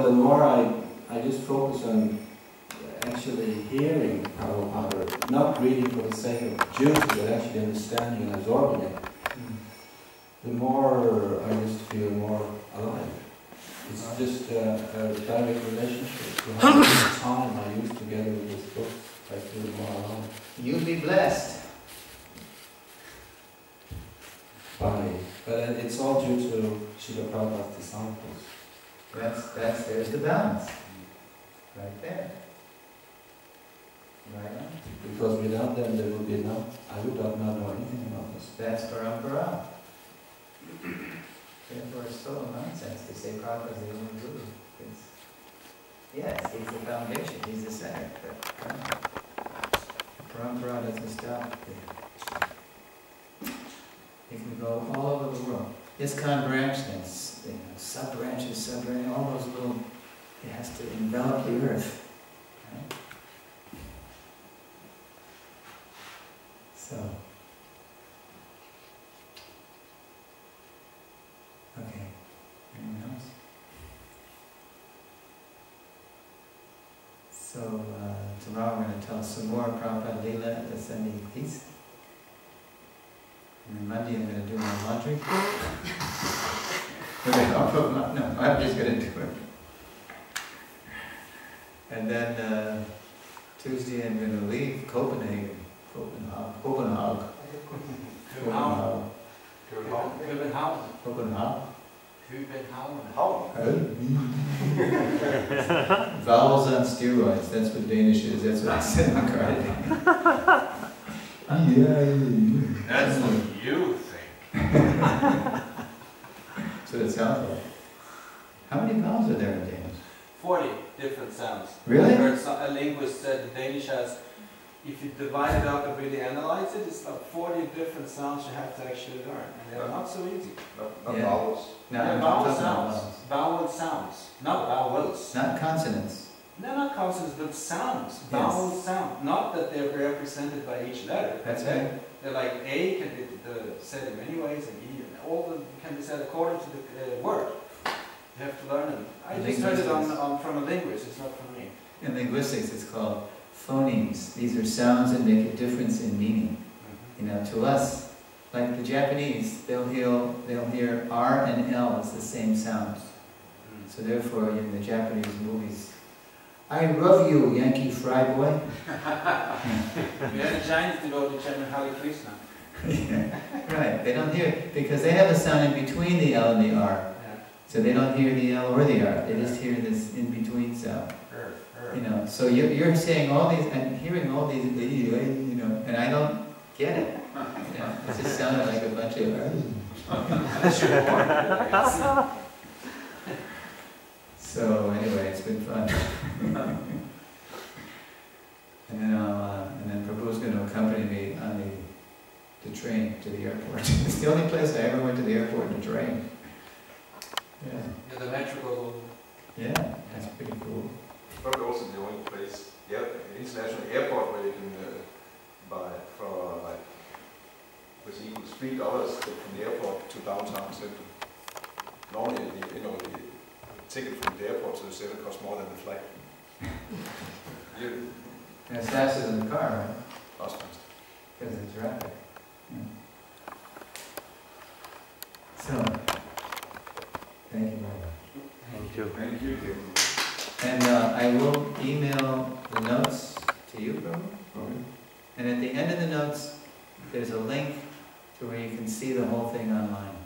the more I, I just focus on actually hearing Prabhupada, not reading for the sake of duty, but actually understanding and absorbing it, the more I just feel more alive. It's just a, a direct relationship. So how much time I use together with this book, I feel more alive. You'll be blessed. By, but uh, it's all due to Srila Prabhupada's disciples. That's, that's, there's the balance. Right there. Right on. Because without them there would be no, I would not know anything about this. That's parampara. Therefore, it's total nonsense to say Prabhupada is the only guru. It's, yes, he's the foundation, he's the center, but uh, parampara doesn't stop there. It can go all over the world. ISKCON branch, know, sub-branches, sub-branches, all those little, it has to envelop the earth. Right? So. Okay. Anyone else? So uh, tomorrow we're going to tell some more Prabhupada Leela at the Sunday feast. And then Monday I'm going to do my laundry. We're going to, oh, no, I'm just going to do it. And then uh, Tuesday I'm going to leave Copenhagen. Copenhagen. Copenhagen. Copenhagen. København. Copenhagen. København. Vowels on steroids, that's what Danish is, that's what I said on Friday. yeah. That's what you think. So it sounds like. How many vowels are there in Danish? 40 different sounds. Really? Heard some, a linguist said the Danish has, if you divide it up and really analyze it, it's like 40 different sounds you have to actually learn. And they're not so easy. Not, not Yeah. vowels. No, Yeah, vowel talking sounds. vowels. Vowel sounds. Not vowels. Not consonants. No, not consonants, but sounds. Yes. Vowel sound. Not that they're represented by each letter. That's right. They're like A can be uh, said in many ways, and E, and all of them can be said according to the uh, word. You have to learn them. I just heard it on, on, from a linguist, it's not from me. In linguistics, it's called phonemes. These are sounds that make a difference in meaning. You know, to us, like the Japanese, they'll hear, they'll hear R and L as the same sound. So therefore, in the Japanese movies, I love you, Yankee Fry Boy. We had a Chinese devotee, Chairman Hare Krishna. Yeah, right, they don't hear, it because they have a sound in between the L and the R. Yeah. So they don't hear the L or the R, they just hear this in between sound. You know, so you're, you're saying all these, I'm hearing all these, you know, and I don't get it. You know, it just sounded like a bunch of. That's your point, I guess. So anyway, it's been fun. and then I'll, uh, and then Prabhu's going to accompany me on the, the train to the airport. it's the only place I ever went to the airport in a train. Yeah, Yeah, the metro goes over. yeah, that's pretty cool. Probably also the only place, yeah, international airport where you can uh, buy for like, with equals three dollars from the airport to downtown center. Normally, the, you know, the ticket from the airport to the center costs more than the flight. You, And it's faster than the car, right? cost faster. Because it's traffic. Yeah. So, thank you very much. Thank you. Thank you, Kim. And uh, I will email the notes to you, Prabhu. Okay. And at the end of the notes, there's a link to where you can see the whole thing online.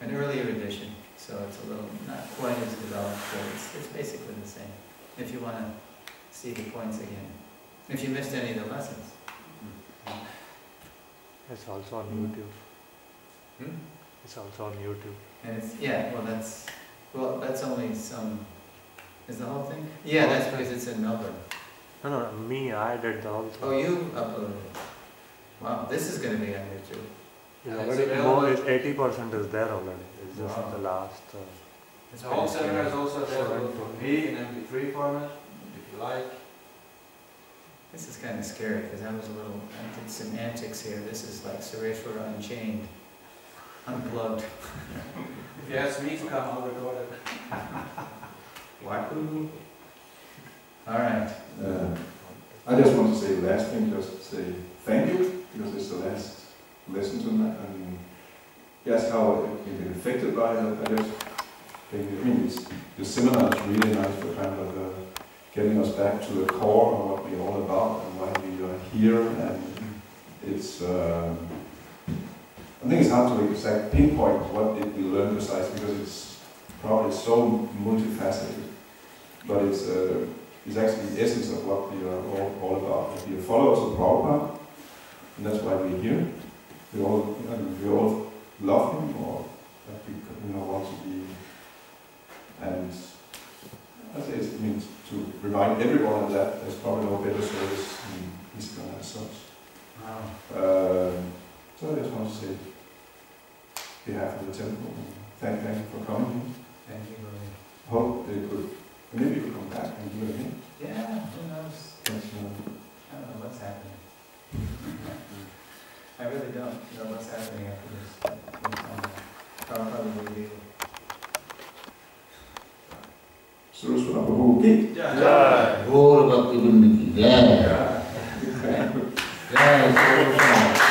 An earlier edition, so it's a little, not quite as developed, but it's, it's basically the same. If you want to see the points again. If you missed any of the lessons. It's also on YouTube. Hmm? It's also on YouTube. And it's, yeah, well, that's, well, that's only some, is the whole thing? Yeah, that's because it's in Melbourne. No, no, me, I did the also. Oh, you uploaded it. Wow, this is gonna be on YouTube. It's And it's already more, it's 80% is there already. It's just Wow. the last. Uh, It's The whole seminar is also available for me in MP3 format, if you like. This is kind of scary, because I was a little, I did some antics here. This is like Suresvara Unchained, unplugged. If you ask me to come, I'll record it. All right. Uh, I just want to say the last thing, just say thank you, because it's the last lesson tonight, and yes, how you've been affected by it, I just think, I mean, it's, the seminar is really nice for kind of uh, getting us back to the core of what we're all about and why we are here, and it's, um, I think it's hard to exact pinpoint what did we learn precisely, because it's probably so multifaceted, but it's, uh, is actually the essence of what we are all, all about. That we are followers of Prabhupada, and that's why we're here. We all, I mean, we all love him, or that we you know, want to be. And I say it means to remind everyone of that there's probably no better service in Eastern as such. Wow. Um, so I just want to say, on behalf of the temple, thank, thank you for coming. Thank you. Hope they could, maybe you could come back and do it again. Yeah, who knows? That's, I don't know what's happening. I really don't know what's happening after this. I'll probably leave. Saraswati Prabhu ki Yeah. Gaura Bhakta Vrinda ki jai. Yeah. Jai Saraswati